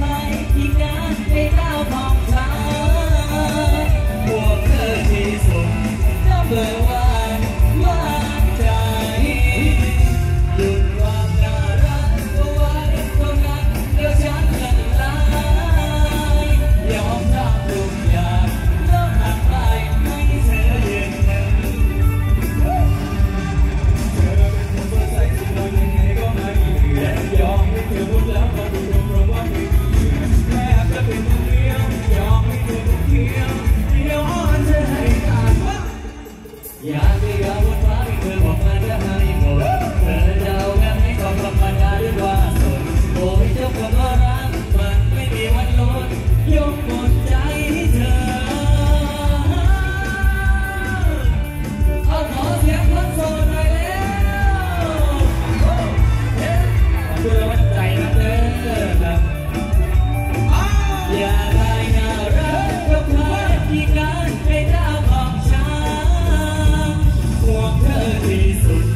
ไกที่การให้ก้าวผ่าน Please.